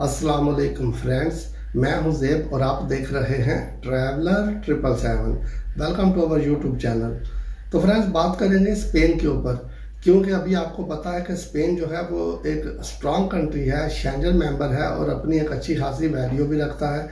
अस्सलाम वालेकुम फ्रेंड्स, मैं हूँ ज़ेब और आप देख रहे हैं traveller triple seven. Welcome to our YouTube channel. तो फ्रेंड्स, बात करेंगे स्पेन के ऊपर, क्योंकि अभी आपको पता है कि स्पेन जो है वो एक स्ट्रॉन्ग कंट्री है शेंजन मेंबर है और अपनी एक अच्छी खासी वैल्यू भी रखता है।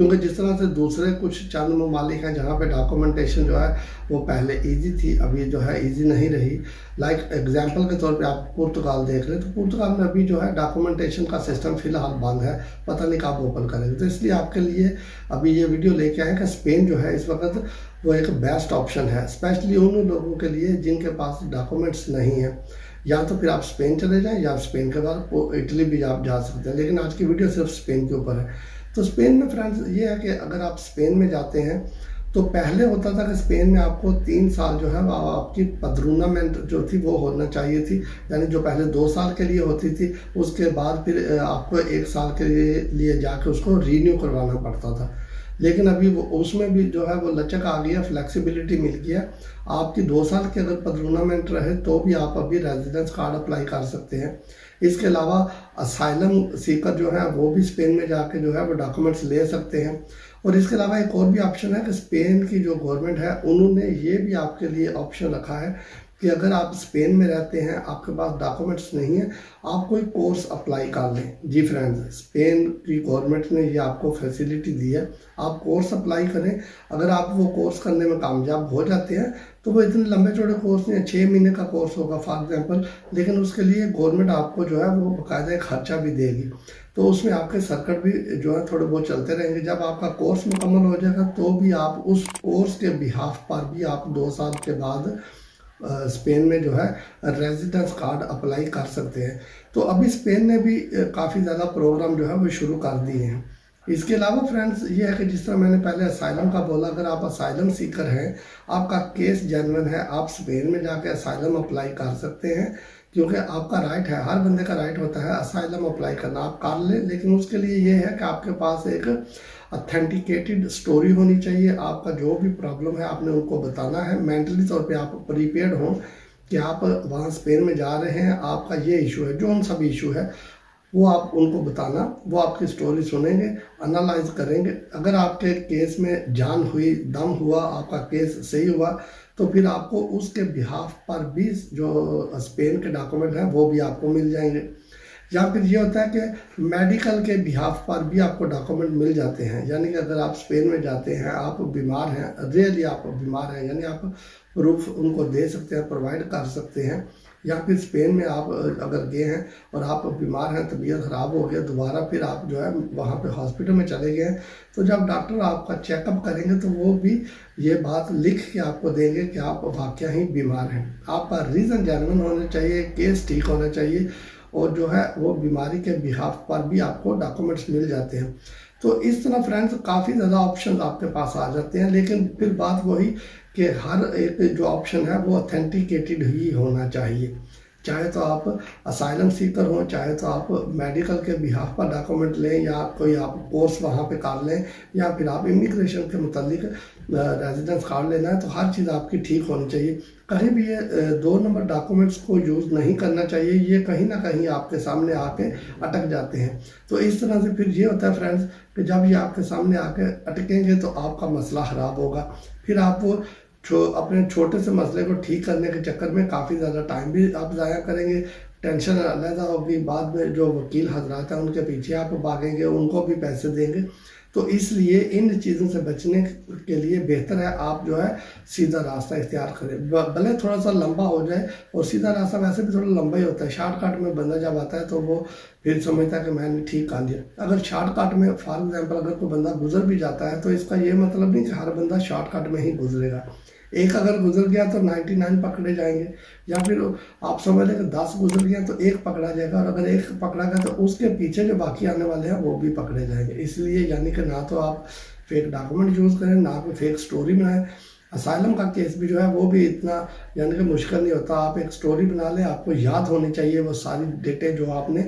क्योंकि जिस तरह से दूसरे कुछ चंद ममालिक हैं जहाँ पे डॉक्यूमेंटेशन जो है, वो पहले इजी थी अभी जो है इजी नहीं रही। लाइक like एग्जांपल के तौर पे आप पुर्तगाल देख रहे हैं तो पुर्तगाल में अभी जो है डॉक्यूमेंटेशन का सिस्टम फ़िलहाल बंद है, पता नहीं कब ओपन करेंगे। तो इसलिए आपके लिए अभी ये वीडियो लेके आए कि स्पेन जो है इस वक्त वो एक बेस्ट ऑप्शन है स्पेशली उन लोगों के लिए जिनके पास डॉक्यूमेंट्स नहीं है। या तो फिर आप स्पेन चले जाएँ, या स्पेन के बाद इटली भी आप जा सकते हैं। लेकिन आज की वीडियो सिर्फ़ स्पेन के ऊपर है। तो स्पेन में फ्रेंड्स, ये है कि अगर आप स्पेन में जाते हैं तो पहले होता था कि स्पेन में आपको तीन साल जो है, वह आपकी पदरूनामेंट जो थी, वो होना चाहिए थी। यानी जो पहले दो साल के लिए होती थी, उसके बाद फिर आपको एक साल के लिए लिए जाके उसको रीन्यू करवाना पड़ता था। लेकिन अभी वो, उसमें भी जो है वो लचक आ गया फ्लेक्सिबिलिटी मिल गया। आपकी दो साल के अगर पदरूनामेंट रहे तो भी आप अभी रेजिडेंस कार्ड अप्लाई कर सकते हैं। इसके अलावा असाइलम सीकर जो है, वो भी स्पेन में जाके जो है वो डॉक्यूमेंट्स ले सकते हैं। और इसके अलावा एक और भी ऑप्शन है कि स्पेन की जो गवर्नमेंट है, उन्होंने ये भी आपके लिए ऑप्शन रखा है कि अगर आप स्पेन में रहते हैं, आपके पास डॉक्यूमेंट्स नहीं है, आप कोई कोर्स अप्लाई कर लें। जी फ्रेंड्स स्पेन की गवर्नमेंट ने ये आपको फैसिलिटी दी है। आप कोर्स अप्लाई करें। अगर आप वो कोर्स करने में कामयाब हो जाते हैं तो वो इतने लंबे चौड़े कोर्स नहीं है छः महीने का कोर्स होगा फॉर एग्ज़ाम्पल लेकिन उसके लिए गवर्नमेंट आपको जो है, वो बाकायदा खर्चा भी देगी। तो उसमें आपके सर्कट भी जो है, थोड़े बहुत चलते रहेंगे। जब आपका कोर्स मुकम्मल हो जाएगा तो भी आप उस कोर्स के बिहाफ पर भी आप दो साल के बाद स्पेन में जो है रेजिडेंस कार्ड अप्लाई कर सकते हैं। तो अभी स्पेन ने भी काफ़ी ज़्यादा प्रोग्राम जो है, वो शुरू कर दिए हैं। इसके अलावा फ्रेंड्स ये है कि जिस तरह मैंने पहले असाइलम का बोला, अगर आप असाइलम सीकर हैं, आपका केस जेनवन है, आप स्पेन में जाके असाइलम अप्लाई कर सकते हैं। क्योंकि आपका राइट है, हर बंदे का राइट होता है असाइलम अप्लाई करना आप कर लें। लेकिन उसके लिए ये है कि आपके पास एक अथेंटिकेटेड स्टोरी होनी चाहिए। आपका जो भी प्रॉब्लम है, आपने उनको बताना है। मेंटली तौर पे आप प्रीपेड हों कि आप वहाँ स्पेन में जा रहे हैं। आपका ये इशू है, जो उन सब इशू है, वो आप उनको बताना। वो आपकी स्टोरी सुनेंगे एनालाइज करेंगे। अगर आपके केस में जान हुई, दम हुआ, आपका केस सही हुआ तो फिर आपको उसके बिहाफ पर भी जो स्पेन के डॉक्यूमेंट हैं, वो भी आपको मिल जाएँगे। या फिर ये होता है कि मेडिकल के बिहाफ पर भी आपको डॉक्यूमेंट मिल जाते हैं। यानी कि अगर आप स्पेन में जाते हैं, आप बीमार हैं रियली आप बीमार हैं, यानी आप प्रूफ उनको दे सकते हैं प्रोवाइड कर सकते हैं। या फिर स्पेन में आप अगर गए हैं और आप बीमार हैं, तबीयत ख़राब हो गया, दोबारा फिर आप जो है वहाँ पे हॉस्पिटल में चले गए हैं तो जब डॉक्टर आपका चेकअप करेंगे तो वो भी ये बात लिख के आपको देंगे कि आप वाक़ ही बीमार हैं। आपका रीज़न जेनवन होना चाहिए केस ठीक होना चाहिए। और जो है वो बीमारी के बिहाफ पर भी आपको डॉक्यूमेंट्स मिल जाते हैं। तो इस तरह फ्रेंड्स काफ़ी ज़्यादा ऑप्शन आपके पास आ जाते हैं, लेकिन फिर बात वही कि हर एक जो ऑप्शन है वो ऑथेंटिकेटेड ही होना चाहिए। चाहे तो आप असाइलम सीकर हों, चाहे तो आप मेडिकल के बिहाफ पर डॉक्यूमेंट लें या कोई आप कोर्स वहाँ पे कर लें या फिर आप इमिग्रेशन के मुतलिक रेजिडेंस कार्ड लेना है तो हर चीज़ आपकी ठीक होनी चाहिए। कहीं भी ये दो नंबर डॉक्यूमेंट्स को यूज़ नहीं करना चाहिए, ये कहीं ना कहीं आपके सामने आके अटक जाते हैं। तो इस तरह से फिर ये होता है फ्रेंड्स कि जब ये आपके सामने आके अटकेंगे तो आपका मसला ख़राब होगा। फिर आप जो अपने छोटे से मसले को ठीक करने के चक्कर में काफ़ी ज़्यादा टाइम भी आप ज़ाया करेंगे। टेंशन अलहदा होगी। बाद में जो वकील हजरात हैं, उनके पीछे आप भागेंगे, उनको भी पैसे देंगे। तो इसलिए इन चीज़ों से बचने के लिए बेहतर है आप जो है सीधा रास्ता इख्तियार करें। भले थोड़ा सा लंबा हो जाए, और सीधा रास्ता वैसे भी थोड़ा लंबा ही होता है। शॉर्टकट में बंदा जब आता है तो वो फिर समझता है कि मैंने ठीक कर लिया। अगर शॉर्टकट में फॉर एग्ज़ाम्पल अगर कोई बंदा गुजर भी जाता है तो इसका ये मतलब नहीं कि हर बंदा शॉर्टकट में ही गुजरेगा। एक अगर गुजर गया तो 99 पकड़े जाएँगे, या फिर आप समझ लें कि दस गुजर गया तो एक पकड़ा जाएगा, और अगर एक पकड़ा गया तो उसके पीछे जो बाकी आने वाले हैं वो भी पकड़े जाएँगे। इसलिए यानी कि ना तो आप फेक डॉक्यूमेंट यूज़ करें, ना कोई फेक स्टोरी बनाएँ। असाइलम का केस भी जो है वो भी इतना यानी कि मुश्किल नहीं होता। आप एक स्टोरी बना लें, आपको याद होनी चाहिए वो सारी डेटे जो आपने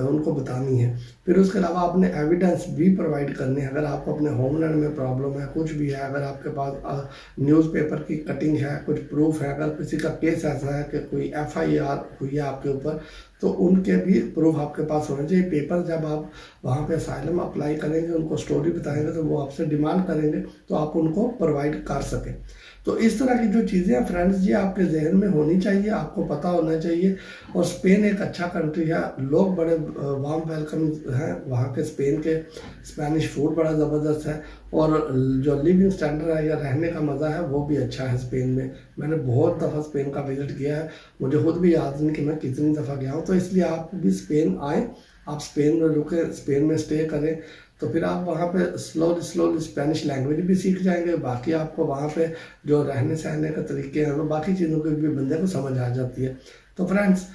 उनको बतानी है। फिर उसके अलावा आपने एविडेंस भी प्रोवाइड करने हैं। अगर आपको अपने होमलैंड में प्रॉब्लम है, कुछ भी है, अगर आपके पास न्यूज़पेपर की कटिंग है, कुछ प्रूफ है, अगर किसी का केस ऐसा है कि कोई एफ़ आई आर हुई है आपके ऊपर तो उनके भी प्रूफ आपके पास होने चाहिए। पेपर जब आप वहाँ पे असाइलम अप्लाई करेंगे, उनको स्टोरी बताएँगे तो वो आपसे डिमांड करेंगे तो आप उनको प्रोवाइड कर सकें। तो इस तरह की जो चीज़ें हैं फ्रेंड्स जी आपके जहन में होनी चाहिए, आपको पता होना चाहिए। और स्पेन एक अच्छा कंट्री है। लोग बड़े वार्म वेलकम हैं वहाँ के स्पेन के। स्पेनिश फ़ूड बड़ा ज़बरदस्त है। और जो लिविंग स्टैंडर्ड है या रहने का मज़ा है, वो भी अच्छा है स्पेन में। मैंने बहुत दफ़ा स्पेन का विज़िट किया है। मुझे खुद भी याद नहीं कि मैं कितनी दफ़ा गया हूँ। तो इसलिए आप भी स्पेन आएँ। आप स्पेन में रुकें स्पेन में स्टे करें। तो फिर आप वहाँ पे स्लोली स्लोली स्पेनिश लैंग्वेज भी सीख जाएँगे। बाकी आपको वहाँ पे जो रहने सहने का तरीके हैं बाकी चीज़ों की भी बंदे को समझ आ जाती है। तो फ्रेंड्स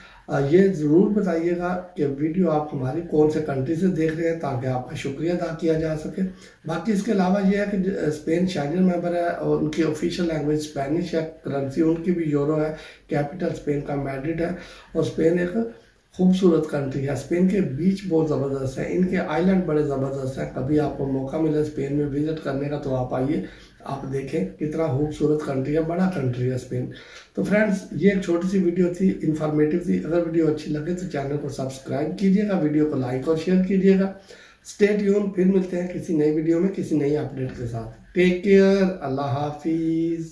ये ज़रूर बताइएगा कि वीडियो आप हमारी कौन से कंट्री से देख रहे हैं ताकि आपका शुक्रिया अदा किया जा सके। बाकी इसके अलावा ये है कि स्पेन शाइजर मेंबर है और उनकी ऑफिशियल लैंग्वेज स्पेनिश है करेंसी उनकी भी यूरो है कैपिटल स्पेन का मैड्रिड है और स्पेन एक खूबसूरत कंट्री है। स्पेन के बीच बहुत ज़बरदस्त है। इनके आइलैंड बड़े ज़बरदस्त हैं। कभी आपको मौका मिले स्पेन में विज़िट करने का तो आप आइए। आप देखें कितना खूबसूरत कंट्री है, बड़ा कंट्री है स्पेन। तो फ्रेंड्स ये एक छोटी सी वीडियो थी इन्फॉर्मेटिव थी। अगर वीडियो अच्छी लगे तो चैनल को सब्सक्राइब कीजिएगा वीडियो को लाइक और शेयर कीजिएगा। स्टेट यून फिर मिलते हैं किसी नई वीडियो में, किसी नई अपडेट के साथ। टेक केयर अल्लाह हाफिज़